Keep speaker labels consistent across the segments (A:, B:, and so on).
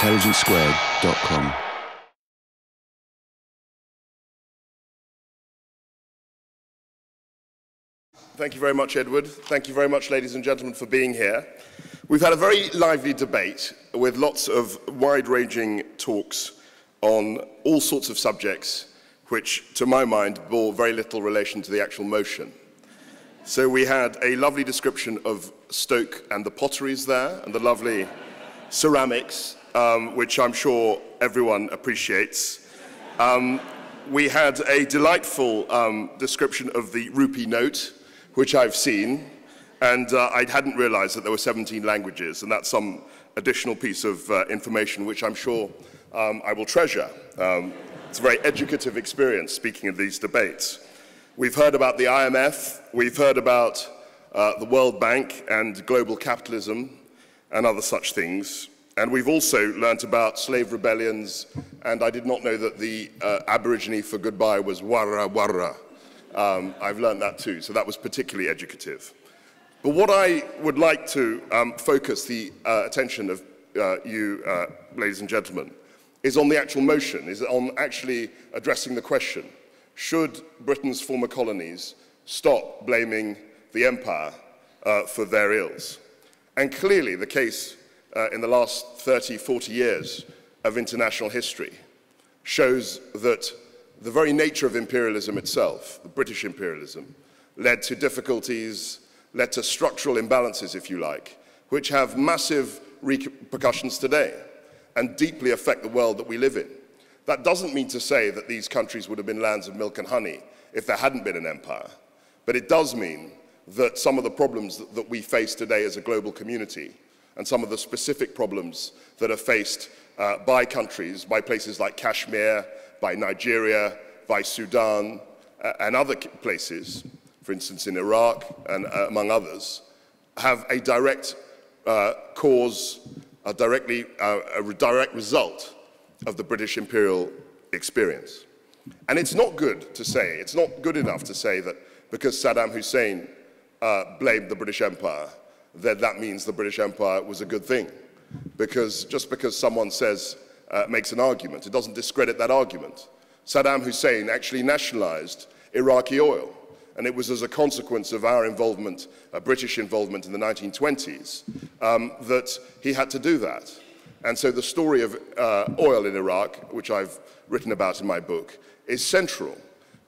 A: intelligencesquared.com.
B: Thank you very much, Edward. Thank you very much, ladies and gentlemen, for being here. We've had a very lively debate with lots of wide-ranging talks on all sorts of subjects which, to my mind, bore very little relation to the actual motion. So we had a lovely description of Stoke and the potteries there, and the lovely ceramics, um, which I'm sure everyone appreciates. Um, we had a delightful um, description of the rupee note, which I've seen, and uh, I hadn't realized that there were 17 languages, and that's some additional piece of uh, information which I'm sure um, I will treasure. Um, it's a very educative experience speaking of these debates. We've heard about the IMF, we've heard about uh, the World Bank and global capitalism and other such things. And we've also learnt about slave rebellions, and I did not know that the uh, Aborigine for goodbye was warra warra. Um, I've learnt that too, so that was particularly educative. But what I would like to um, focus the uh, attention of uh, you, uh, ladies and gentlemen, is on the actual motion, is on actually addressing the question, should Britain's former colonies stop blaming the empire uh, for their ills? And clearly the case uh, in the last 30, 40 years of international history shows that the very nature of imperialism itself, the British imperialism, led to difficulties, led to structural imbalances, if you like, which have massive repercussions today and deeply affect the world that we live in. That doesn't mean to say that these countries would have been lands of milk and honey if there hadn't been an empire. But it does mean that some of the problems that, that we face today as a global community and some of the specific problems that are faced uh, by countries, by places like Kashmir, by Nigeria, by Sudan, uh, and other places, for instance in Iraq and uh, among others, have a direct uh, cause are directly uh, a direct result of the British imperial experience. And it's not good to say, it's not good enough to say that because Saddam Hussein uh, blamed the British Empire, that that means the British Empire was a good thing. Because just because someone says, uh, makes an argument, it doesn't discredit that argument. Saddam Hussein actually nationalized Iraqi oil. And it was as a consequence of our involvement, uh, British involvement in the 1920s, um, that he had to do that. And so the story of uh, oil in Iraq, which I've written about in my book, is central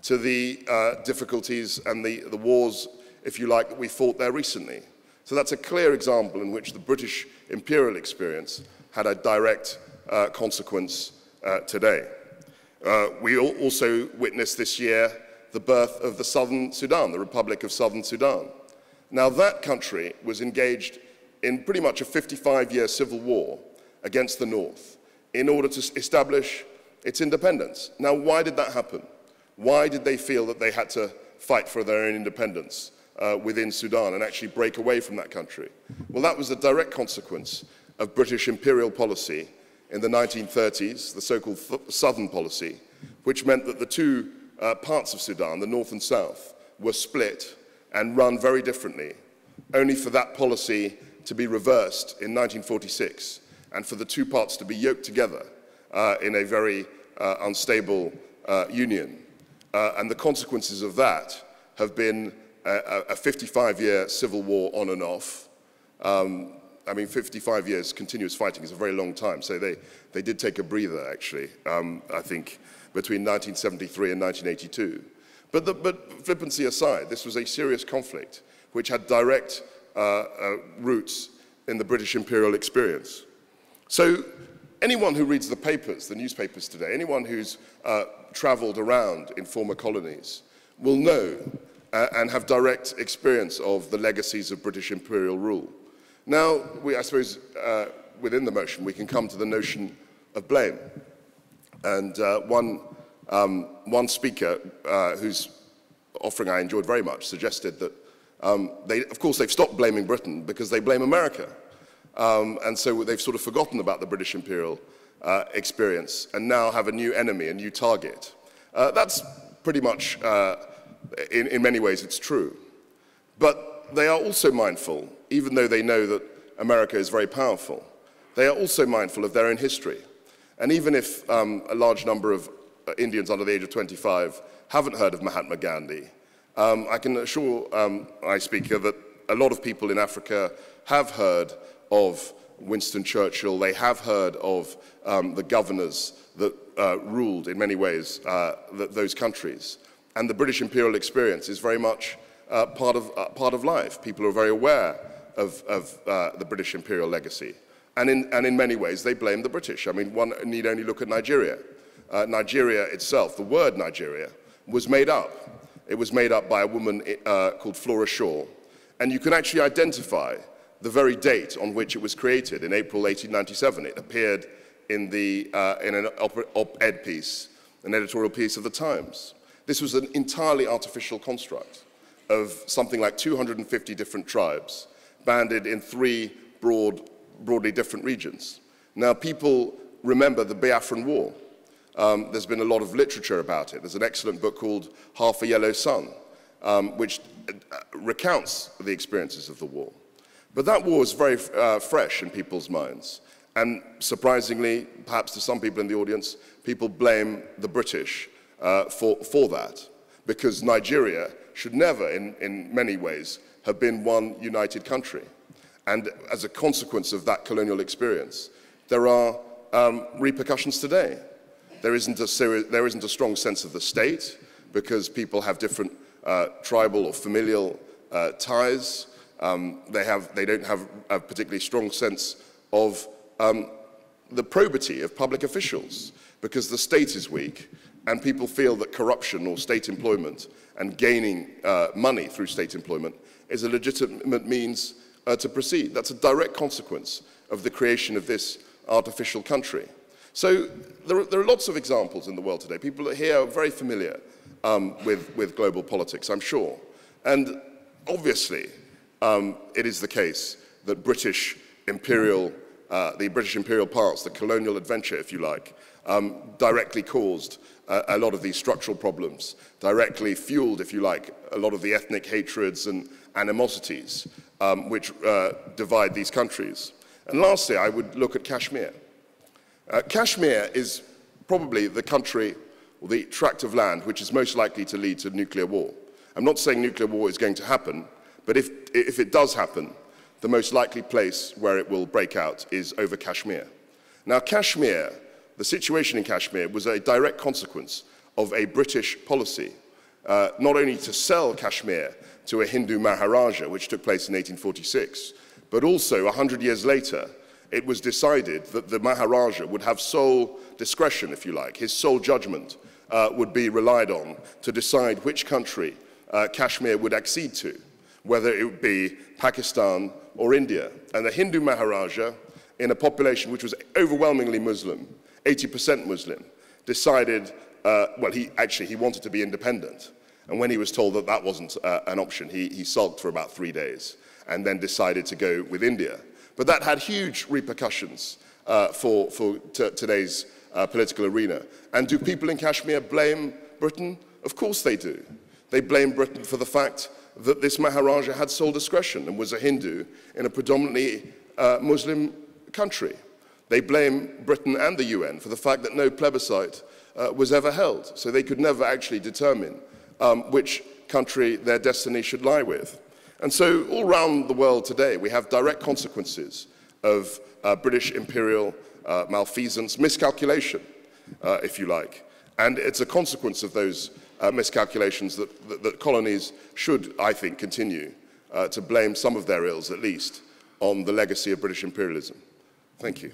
B: to the uh, difficulties and the, the wars, if you like, that we fought there recently. So that's a clear example in which the British imperial experience had a direct uh, consequence uh, today. Uh, we also witnessed this year the birth of the Southern Sudan, the Republic of Southern Sudan. Now, that country was engaged in pretty much a 55-year civil war against the North in order to establish its independence. Now, why did that happen? Why did they feel that they had to fight for their own independence uh, within Sudan and actually break away from that country? Well, that was a direct consequence of British imperial policy in the 1930s, the so-called Southern policy, which meant that the two uh, parts of Sudan, the north and south, were split and run very differently, only for that policy to be reversed in 1946 and for the two parts to be yoked together uh, in a very uh, unstable uh, union. Uh, and the consequences of that have been a 55-year civil war on and off. Um, I mean, 55 years continuous fighting is a very long time, so they, they did take a breather, actually, um, I think, between 1973 and 1982. But, the, but flippancy aside, this was a serious conflict which had direct uh, uh, roots in the British imperial experience. So anyone who reads the papers, the newspapers today, anyone who's uh, traveled around in former colonies will know uh, and have direct experience of the legacies of British imperial rule. Now, we, I suppose, uh, within the motion, we can come to the notion of blame. And uh, one, um, one speaker, uh, whose offering I enjoyed very much, suggested that um, they, of course, they've stopped blaming Britain because they blame America. Um, and so they've sort of forgotten about the British imperial uh, experience and now have a new enemy, a new target. Uh, that's pretty much, uh, in, in many ways, it's true. But they are also mindful, even though they know that America is very powerful, they are also mindful of their own history. And even if um, a large number of uh, Indians under the age of 25 haven't heard of Mahatma Gandhi, um, I can assure um, I speak here that a lot of people in Africa have heard of Winston Churchill, they have heard of um, the governors that uh, ruled in many ways uh, th those countries. And the British imperial experience is very much uh, part, of, uh, part of life. People are very aware of, of uh, the British imperial legacy. And in, and in many ways, they blame the British. I mean, one need only look at Nigeria. Uh, Nigeria itself, the word Nigeria, was made up. It was made up by a woman called Flora Shaw. And you can actually identify the very date on which it was created, in April 1897. It appeared in, the, uh, in an op-ed piece, an editorial piece of the Times. This was an entirely artificial construct of something like 250 different tribes, banded in three broad, broadly different regions. Now, people remember the Biafran War. Um, there's been a lot of literature about it. There's an excellent book called Half a Yellow Sun, um, which uh, recounts the experiences of the war. But that war was very uh, fresh in people's minds. And surprisingly, perhaps to some people in the audience, people blame the British uh, for, for that, because Nigeria should never, in, in many ways, have been one united country. And as a consequence of that colonial experience, there are um, repercussions today. There isn't, a there isn't a strong sense of the state because people have different uh, tribal or familial uh, ties. Um, they, have, they don't have a particularly strong sense of um, the probity of public officials because the state is weak and people feel that corruption or state employment and gaining uh, money through state employment is a legitimate means uh, to proceed. That's a direct consequence of the creation of this artificial country. So there are, there are lots of examples in the world today. People here are very familiar um, with, with global politics, I'm sure. And obviously, um, it is the case that British imperial, uh, the British imperial past, the colonial adventure, if you like, um, directly caused uh, a lot of these structural problems, directly fueled, if you like, a lot of the ethnic hatreds and animosities um, which uh, divide these countries. And lastly, I would look at Kashmir. Uh, Kashmir is probably the country or the tract of land which is most likely to lead to nuclear war. I'm not saying nuclear war is going to happen, but if, if it does happen, the most likely place where it will break out is over Kashmir. Now, Kashmir, the situation in Kashmir was a direct consequence of a British policy, uh, not only to sell Kashmir to a Hindu Maharaja, which took place in 1846, but also 100 years later, it was decided that the Maharaja would have sole discretion, if you like, his sole judgment uh, would be relied on to decide which country uh, Kashmir would accede to whether it would be Pakistan or India. And the Hindu Maharaja, in a population which was overwhelmingly Muslim, 80% Muslim, decided, uh, well, he actually, he wanted to be independent. And when he was told that that wasn't uh, an option, he, he sulked for about three days and then decided to go with India. But that had huge repercussions uh, for, for today's uh, political arena. And do people in Kashmir blame Britain? Of course they do. They blame Britain for the fact that this Maharaja had sole discretion and was a Hindu in a predominantly uh, Muslim country. They blame Britain and the UN for the fact that no plebiscite uh, was ever held, so they could never actually determine um, which country their destiny should lie with. And so all around the world today, we have direct consequences of uh, British imperial uh, malfeasance, miscalculation, uh, if you like. And it's a consequence of those uh, miscalculations that, that, that, colonies should, I think, continue uh, to blame some of their ills, at least, on the legacy of British imperialism. Thank you.